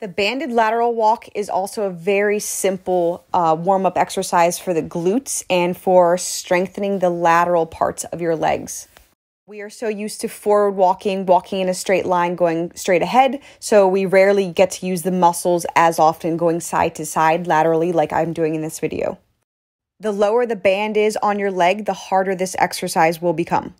The banded lateral walk is also a very simple uh, warm up exercise for the glutes and for strengthening the lateral parts of your legs. We are so used to forward walking, walking in a straight line, going straight ahead, so we rarely get to use the muscles as often going side to side laterally, like I'm doing in this video. The lower the band is on your leg, the harder this exercise will become.